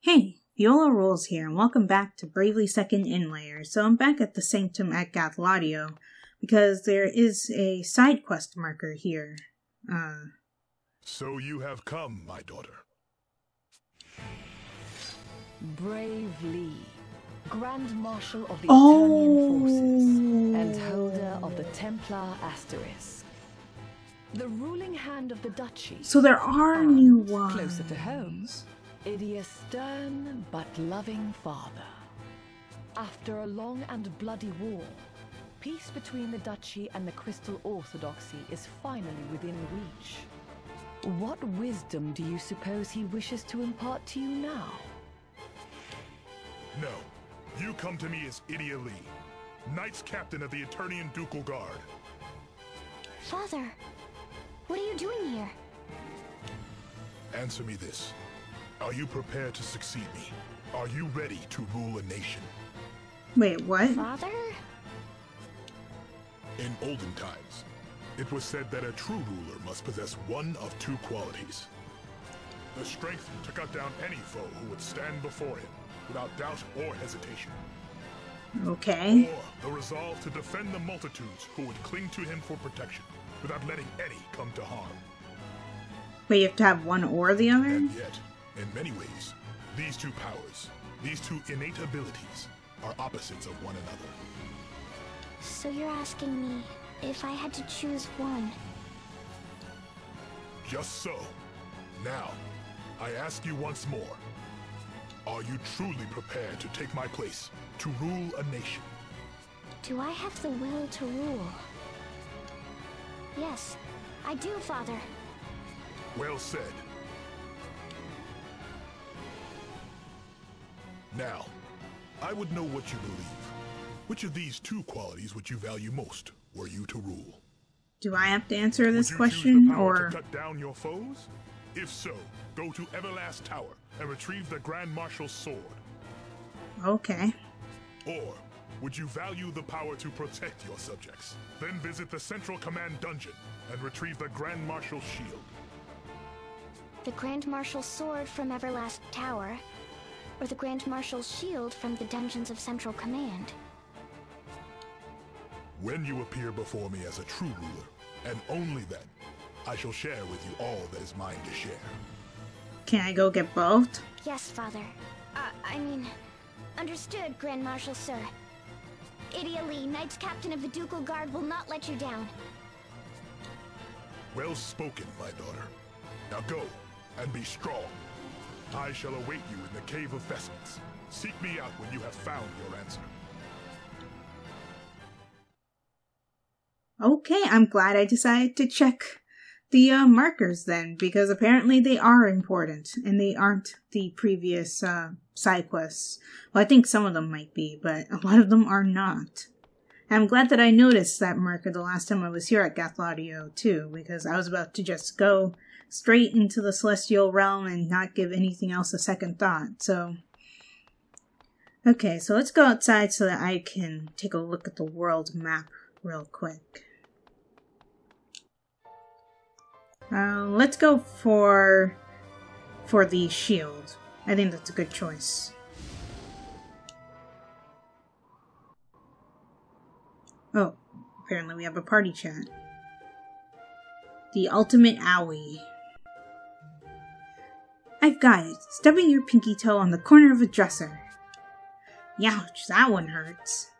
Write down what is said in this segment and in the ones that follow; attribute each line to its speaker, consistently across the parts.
Speaker 1: Hey, Viola Rules here, and welcome back to Bravely Second End Layer. So I'm back at the Sanctum at Gathelatio, because there is a side quest marker here. Uh,
Speaker 2: So you have come, my daughter.
Speaker 3: Bravely, Grand Marshal of the
Speaker 1: Oh.
Speaker 3: Eternian Forces and holder of the Templar Asterisk. The ruling hand of the Duchy.
Speaker 1: so there are new ones.
Speaker 3: Closer to home, Edea's stern but loving father. After a long and bloody war, peace between the Duchy and the Crystal Orthodoxy is finally within reach. What wisdom do you suppose he wishes to impart to you now?
Speaker 2: No, you come to me as Edea Lee, Knights Captain of the Eternian Ducal Guard.
Speaker 4: Father, what are you doing here?
Speaker 2: Answer me this. Are you prepared to succeed me? Are you ready to rule a nation?
Speaker 1: Wait, what?
Speaker 4: Father?
Speaker 2: In olden times, it was said that a true ruler must possess one of two qualities. The strength to cut down any foe who would stand before him without doubt or hesitation.
Speaker 1: Okay.
Speaker 2: Or the resolve to defend the multitudes who would cling to him for protection without letting any come to harm.
Speaker 1: Wait, you have to have one or the other?
Speaker 2: And yet, in many ways, these two powers, these two innate abilities, are opposites of one another.
Speaker 4: So you're asking me if I had to choose one.
Speaker 2: Just so. Now, I ask you once more. Are you truly prepared to take my place, to rule a nation?
Speaker 4: Do I have the will to rule? Yes, I do, Father.
Speaker 2: Well said. Now, I would know what you believe. Which of these two qualities would you value most, were you to rule?
Speaker 1: Do I have to answer this
Speaker 2: Would you
Speaker 1: question,
Speaker 2: choose the power
Speaker 1: or...
Speaker 2: to cut down your foes? If so, go to Everlast Tower and retrieve the Grand Marshal's sword.
Speaker 1: Okay.
Speaker 2: Or would you value the power to protect your subjects? Then visit the Central Command Dungeon and retrieve the Grand Marshal's shield.
Speaker 4: The Grand Marshal's sword from Everlast Tower, or the Grand Marshal's shield from the dungeons of Central Command.
Speaker 2: When you appear before me as a true ruler, and only then, I shall share with you all that is mine to share.
Speaker 1: Can I go get both?
Speaker 4: Yes, Father. Uh, I mean, understood, Grand Marshal, sir. Edea Lee, Knights Captain of the Ducal Guard, will not let you down.
Speaker 2: Well spoken, my daughter. Now go, and be strong. I shall await you in the Cave of Vestments. Seek me out when you have found your answer.
Speaker 1: Okay, I'm glad I decided to check the uh, markers then, because apparently they are important, and they aren't the previous uh, side quests. Well, I think some of them might be, but a lot of them are not. I'm glad that I noticed that marker the last time I was here at Gathelatio, too, because I was about to just go straight into the Celestial Realm and not give anything else a second thought, so... Okay, so let's go outside so that I can take a look at the world map real quick. Uh, let's go for for the shield. I think that's a good choice. Oh, apparently we have a party chat. The ultimate owie. I've got it. Stubbing your pinky toe on the corner of a dresser. Youch, that one hurts.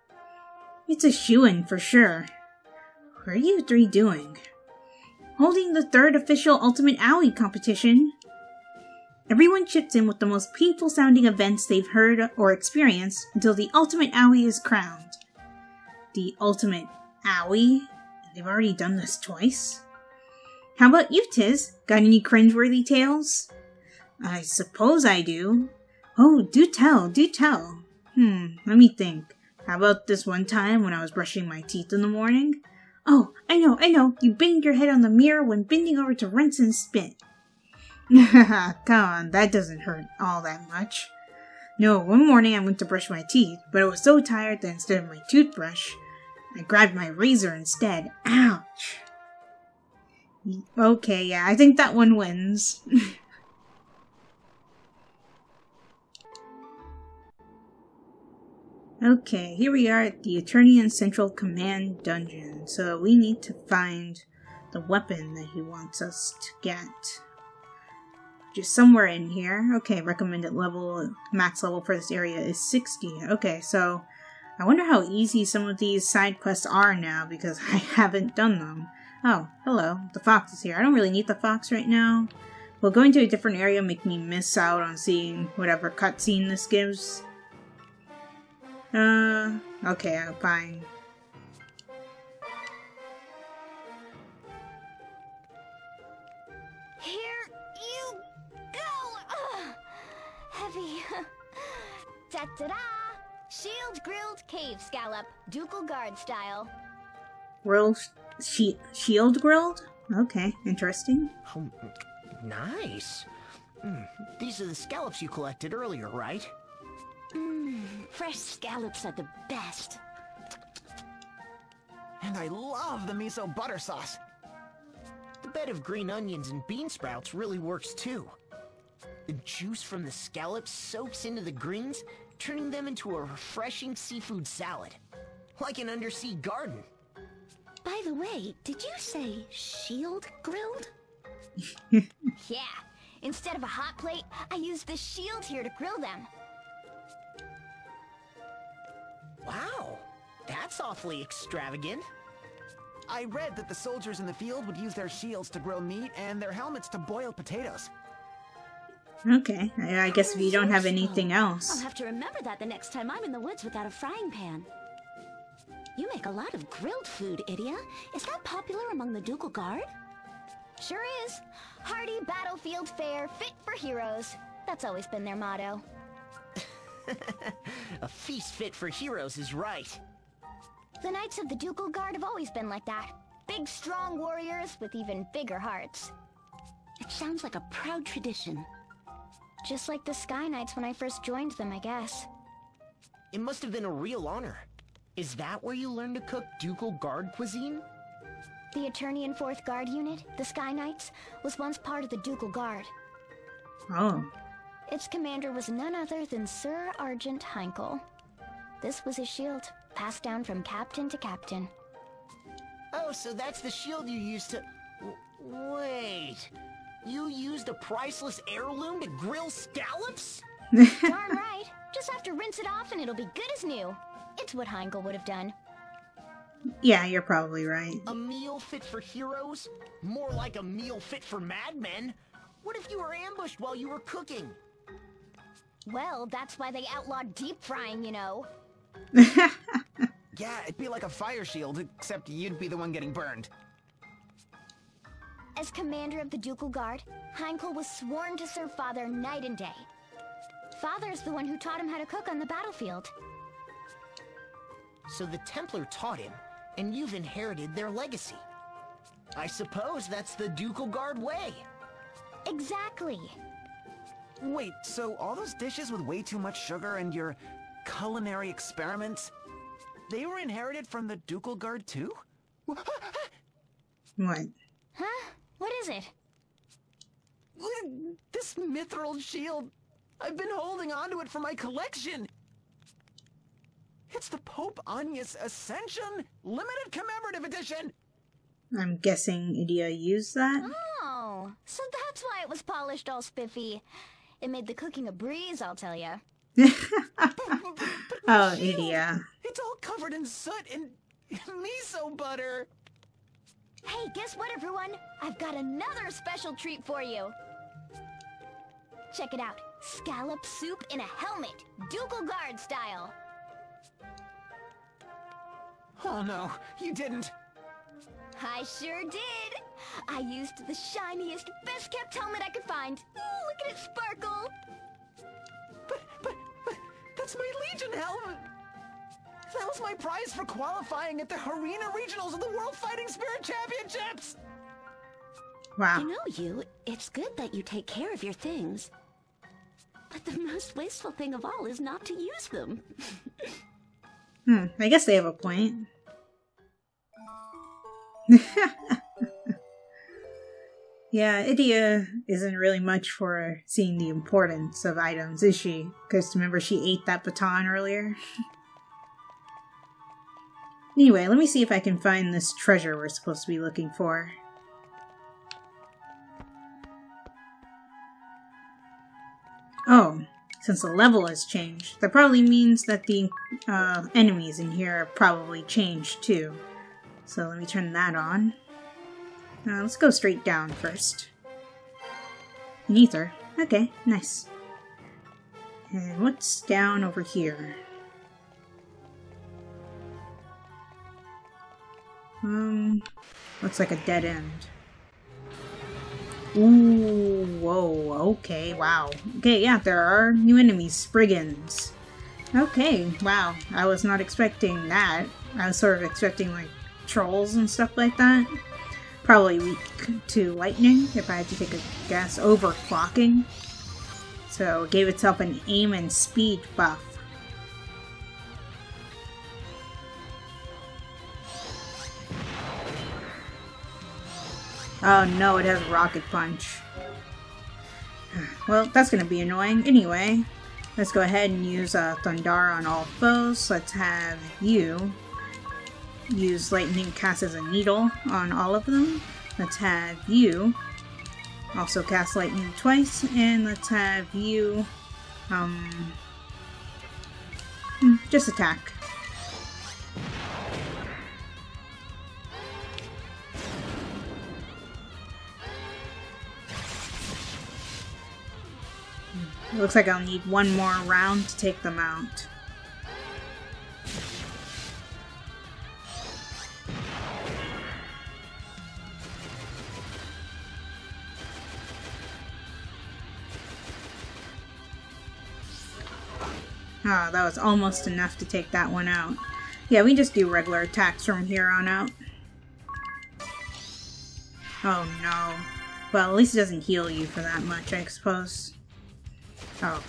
Speaker 1: It's a shoo-in for sure. What are you three doing? Holding the third official Ultimate Owie competition. Everyone chips in with the most painful sounding events they've heard or experienced until the Ultimate Owie is crowned. The Ultimate Owie? They've already done this twice. How about you, Tiz? Got any cringeworthy tales? I suppose I do. Oh, do tell, do tell. Hmm, let me think. How about this one time when I was brushing my teeth in the morning? Oh, I know, I know. You banged your head on the mirror when bending over to rinse and spit. Come on, that doesn't hurt all that much. No, one morning I went to brush my teeth, but I was so tired that instead of my toothbrush, I grabbed my razor instead. Ouch! Okay, yeah, I think that one wins. okay, here we are at the Eternian Central Command dungeon, so we need to find the weapon that he wants us to get. Just somewhere in here. Okay, recommended level, max level for this area is 60. Okay, so I wonder how easy some of these side quests are now because I haven't done them. Oh, hello. The fox is here. I don't really need the fox right now. Well, going to a different area make me miss out on seeing whatever cutscene this gives. Uh, okay, I'm fine.
Speaker 4: Da da da! Shield grilled cave scallop, ducal guard style.
Speaker 1: Grilled, she, shield grilled? Okay, interesting.
Speaker 5: Oh, nice. Mm, these are the scallops you collected earlier, right?
Speaker 4: Mmm, fresh scallops are the best.
Speaker 6: And I love the miso butter sauce.
Speaker 5: The bed of green onions and bean sprouts really works too. The juice from the scallops soaks into the greens, turning them into a refreshing seafood salad. Like an undersea garden.
Speaker 4: By the way, did you say shield grilled? yeah. Instead of a hot plate, I used the shield here to grill them.
Speaker 5: Wow, that's awfully extravagant.
Speaker 6: I read that the soldiers in the field would use their shields to grill meat and their helmets to boil potatoes.
Speaker 1: Okay, I, I guess we don't have anything else.
Speaker 7: I'll have to remember that the next time I'm in the woods without a frying pan. You make a lot of grilled food, Edea. Is that popular among the Ducal Guard?
Speaker 4: Sure is. Hardy battlefield fare, fit for heroes. That's always been their motto.
Speaker 5: A feast fit for heroes is right.
Speaker 4: The Knights of the Ducal Guard have always been like that. Big, strong warriors with even bigger hearts.
Speaker 7: It sounds like a proud tradition.
Speaker 4: Just like the Sky Knights when I first joined them, I guess.
Speaker 5: It must have been a real honor. Is that where you learned to cook ducal guard cuisine?
Speaker 4: The Eternian 4th Guard Unit, the Sky Knights, was once part of the Ducal Guard.
Speaker 1: Oh,
Speaker 4: Its commander was none other than Sir Argent Heinkel. This was his shield, passed down from captain to captain.
Speaker 5: Oh, so that's the shield you used to... W- wait... You used a priceless heirloom to grill scallops?
Speaker 4: Darn right. Just have to rinse it off and it'll be good as new. It's what Heinkel would have done.
Speaker 1: yeah, you're probably right.
Speaker 5: A meal fit for heroes? More like a meal fit for madmen? What if you were ambushed while you were cooking?
Speaker 4: Well, that's why they outlawed deep frying, you know.
Speaker 6: Yeah, it'd be like a fire shield, except you'd be the one getting burned.
Speaker 4: As commander of the Ducal Guard, Heinkel was sworn to serve Father night and day. Father's the one who taught him how to cook on the battlefield.
Speaker 5: So the Templar taught him, and you've inherited their legacy. I suppose that's the ducal guard way.
Speaker 4: Exactly.
Speaker 6: Wait, so all those dishes with way too much sugar and your culinary experiments, they were inherited from the Ducal Guard too?
Speaker 1: What?
Speaker 4: Huh? What is it?
Speaker 6: This mithril shield, I've been holding onto it for my collection. It's the Pope Agnes Ascension Limited Commemorative Edition.
Speaker 1: I'm guessing Edea used that?
Speaker 4: Oh, so that's why it was polished all spiffy. It made the cooking a breeze, I'll tell ya.
Speaker 1: Oh, Edea.
Speaker 6: It's all covered in soot and miso butter.
Speaker 4: Hey, guess what, everyone? I've got another special treat for you. Check it out. Scallop soup in a helmet. Ducal Guard style.
Speaker 6: Oh no, you didn't.
Speaker 4: I sure did. I used the shiniest, best kept helmet I could find. Ooh, look at it sparkle.
Speaker 6: But, but, but, that's my Legion helmet. That was my prize for qualifying at the Harina Regionals of the World Fighting Spirit Championships.
Speaker 1: Wow.
Speaker 7: You know you, it's good that you take care of your things. But the most wasteful thing of all is not to use them.
Speaker 1: Hmm, I guess they have a point. yeah, Edea isn't really much for seeing the importance of items, is she? Because remember she ate that baton earlier? Anyway, let me see if I can find this treasure we're supposed to be looking for. Oh, since the level has changed, that probably means that the uh, enemies in here probably changed too. So let me turn that on. Uh, let's go straight down first. Neither. Okay, nice. And what's down over here? Um, looks like a dead end. Ooh, whoa, okay, wow. Okay, yeah, there are new enemies, Spriggans. Okay, wow, I was not expecting that. I was sort of expecting, like, trolls and stuff like that. Probably weak to lightning, if I had to take a guess. Overclocking. So it gave itself an aim and speed buff. Oh no, it has a Rocket Punch. Well, that's gonna be annoying. Anyway, let's go ahead and use uh, Thundara on all foes. Let's have you use Lightning cast as a needle on all of them. Let's have you also cast Lightning twice, and let's have you um, hmm, just attack. It looks like I'll need one more round to take them out. Ah, oh, that was almost enough to take that one out. Yeah, we just do regular attacks from here on out. Oh no. Well, at least it doesn't heal you for that much, I suppose. Oh.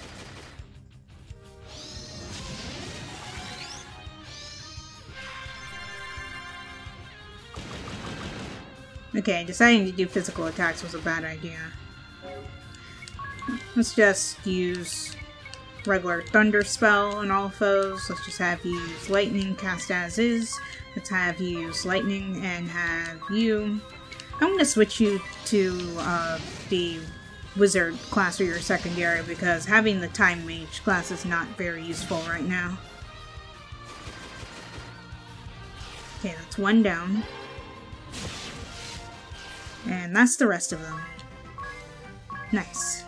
Speaker 1: Okay, deciding to do physical attacks was a bad idea. Let's just use regular thunder spell on all foes. Let's just have you use lightning cast as is. Let's have you use lightning and have you... I'm going to switch you to uh, the wizard class or your secondary because having the time mage class is not very useful right now. Okay, that's one down. And that's the rest of them. Nice.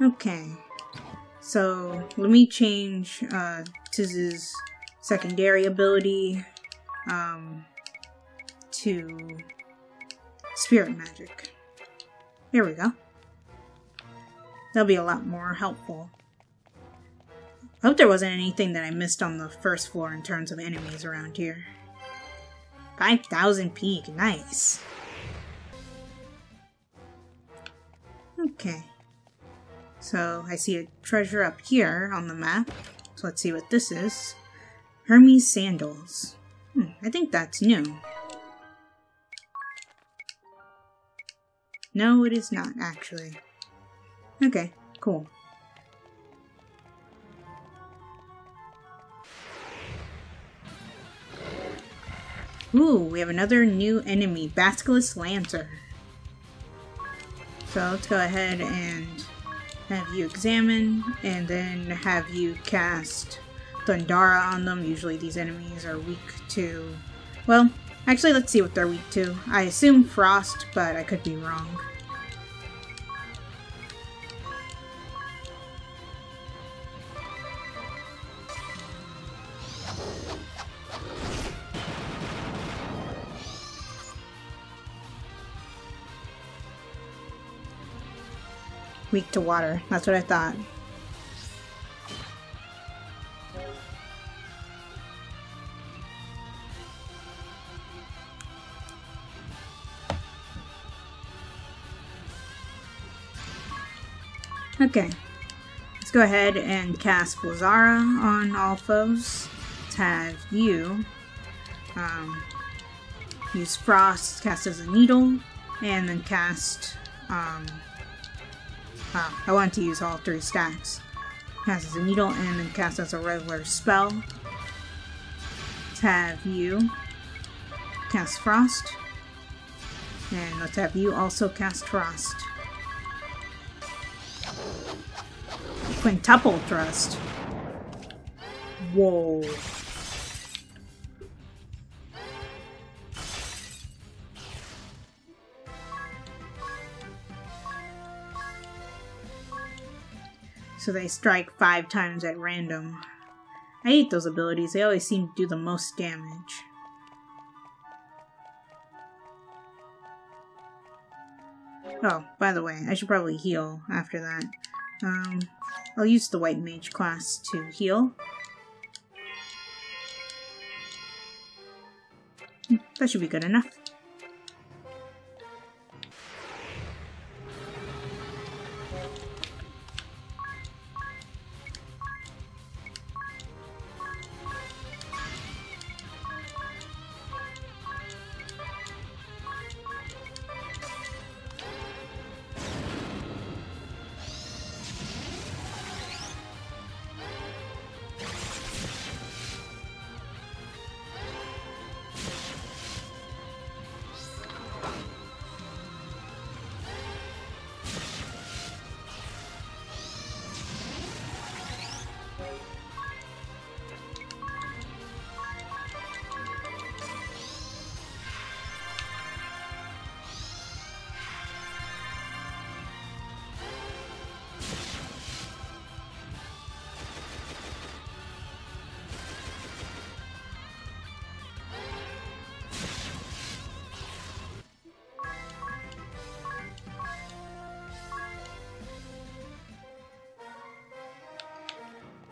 Speaker 1: Okay. So, let me change uh, Tiz's secondary ability. Um, to spirit magic. There we go. That'll be a lot more helpful. I hope there wasn't anything that I missed on the first floor in terms of enemies around here. 5,000 peak, nice. Okay. So I see a treasure up here on the map. So let's see what this is. Hermes sandals. Hmm, I think that's new. No, it is not, actually. Okay, cool. Ooh, we have another new enemy, Basilisk Lancer. So let's go ahead and have you examine, and then have you cast Thundara on them. Usually these enemies are weak to... Well, actually let's see what they're weak to. I assume Frost, but I could be wrong. Weak to water. That's what I thought. Okay. Let's go ahead and cast Blizzara on all foes. Let's have you um, use Frost, cast as a needle, and then cast um, I want to use all three stacks. cast as a needle and then cast as a regular spell. Let's have you cast frost. And let's have you also cast frost. Quintuple thrust. Whoa. So they strike five times at random. I hate those abilities, they always seem to do the most damage. Oh, by the way, I should probably heal after that. Um, I'll use the White Mage class to heal. Hmm, that should be good enough.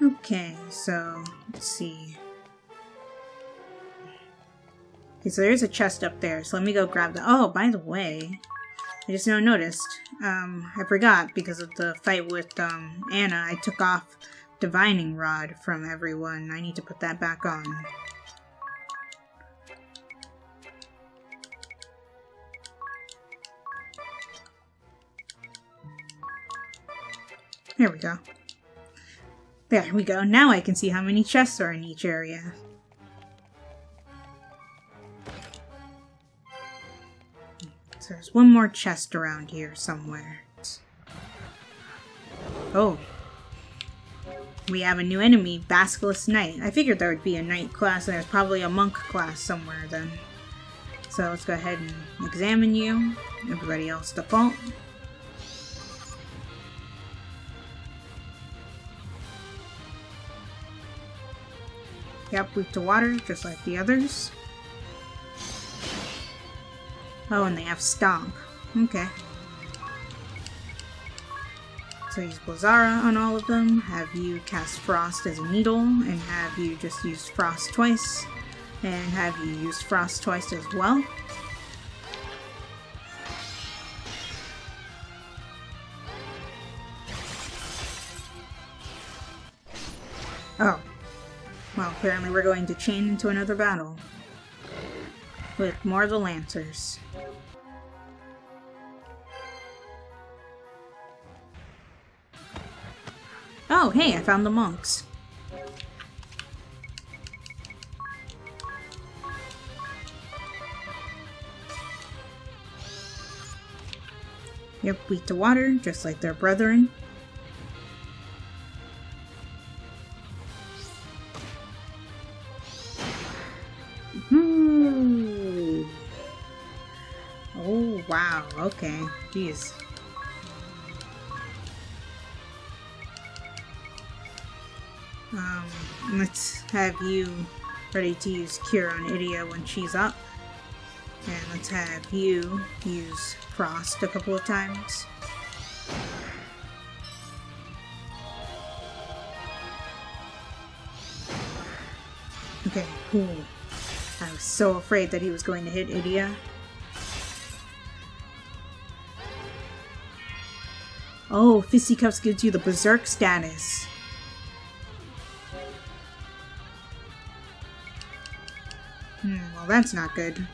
Speaker 1: Okay, so let's see. Okay, so there's a chest up there, so let me go grab that. Oh, by the way, I just now noticed. Um, I forgot because of the fight with um, Anna. I took off Divining Rod from everyone. I need to put that back on. There we go. There we go. Now I can see how many chests are in each area. So there's one more chest around here somewhere. Oh. We have a new enemy, Basilisk Knight. I figured there would be a knight class and there's probably a monk class somewhere then. So let's go ahead and examine you. Everybody else default. Yep, weak to water, just like the others. Oh, and they have Stomp. Okay. So use Blizzara on all of them, have you cast Frost as a needle, and have you just use Frost twice, and have you use Frost twice as well. Apparently we're going to chain into another battle. With more of the Lancers. Oh, hey, I found the monks. Yep, weak to water, just like their brethren. Wow. Okay. Jeez. Um, let's have you ready to use Cure on Edea when she's up. And let's have you use Frost a couple of times. Okay, cool. I was so afraid that he was going to hit Edea. Oh, Fisticuffs gives you the Berserk status. Hmm, well that's not good.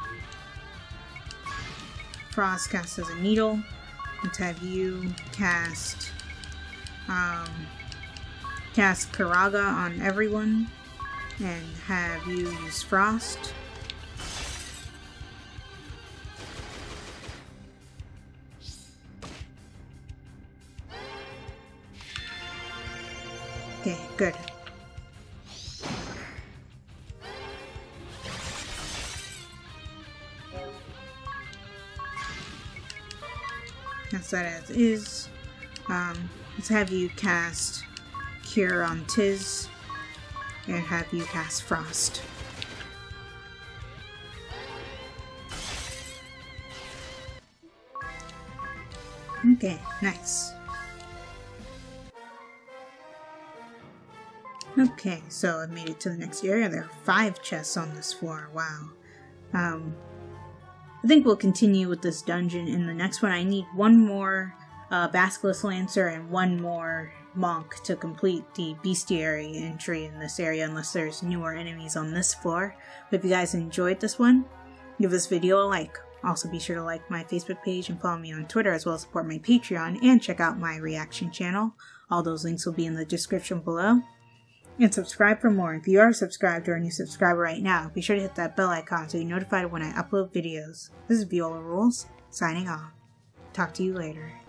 Speaker 1: Frost casts as a needle. Let's have you cast um, cast Curaga on everyone and have you use Frost. Okay, good. That's that as is. Um, let's have you cast Cure on Tiz and have you cast Frost. Okay, nice. Okay, so I've made it to the next area. There are five chests on this floor. Wow. Um, I think we'll continue with this dungeon in the next one. I need one more uh, Basilisk Lancer and one more Monk to complete the Bestiary entry in this area unless there's newer enemies on this floor. But if you guys enjoyed this one, give this video a like. Also be sure to like my Facebook page and follow me on Twitter as well as support my Patreon and check out my reaction channel. All those links will be in the description below. And subscribe for more. If you are subscribed or a new subscriber right now, be sure to hit that bell icon so you're notified when I upload videos. This is Viola Rules, signing off. Talk to you later.